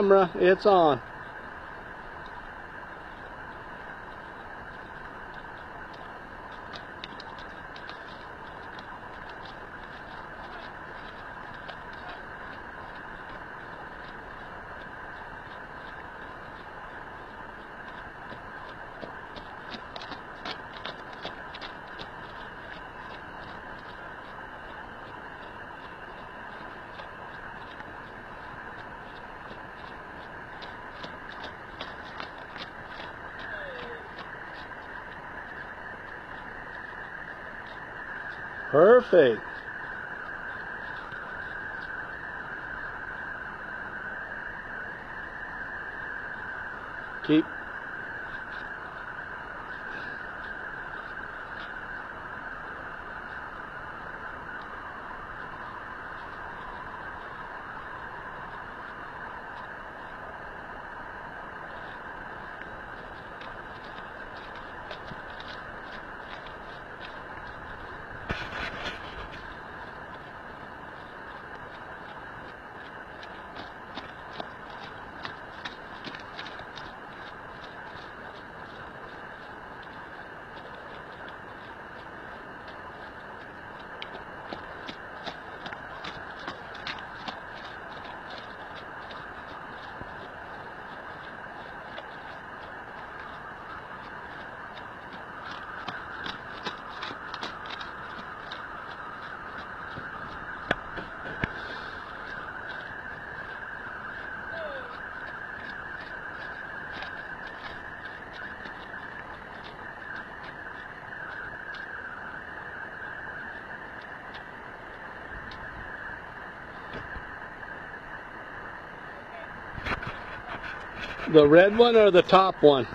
camera. It's on. Perfect. Keep. The red one or the top one?